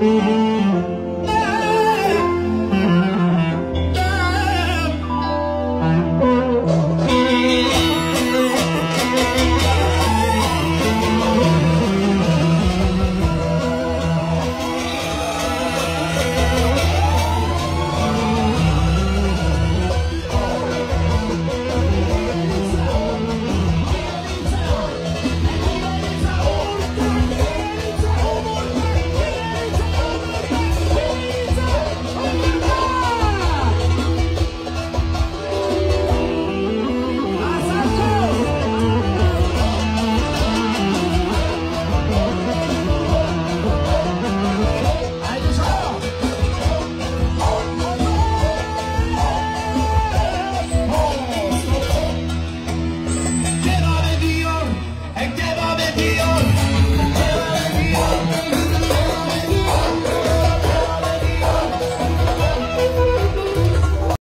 Mm-hmm. Let me